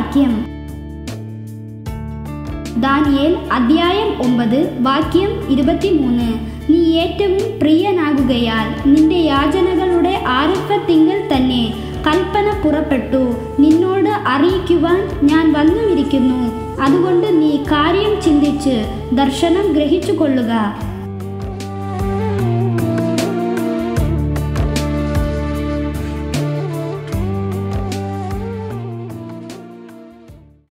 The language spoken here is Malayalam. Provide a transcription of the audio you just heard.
വാക്യം. ദാനിയേൽ അദ്ധ്യായം ഒമ്പത് വാക്യം ഇരുപത്തിമൂന്ന്. നീ ഏറ്റവും പ്രിയനാകുകയാൽ നിന്റെ യാചനകളുടെ ആരംഭത്തിങ്കൽ തന്നെ കൽപ്പന പുറപ്പെട്ടു. നിന്നോട് അറിയിക്കുവാൻ ഞാൻ വന്നുമിരിക്കുന്നു. അതുകൊണ്ട് നീ കാര്യം ചിന്തിച്ച് ദർശനം ഗ്രഹിച്ചു കൊള്ളുക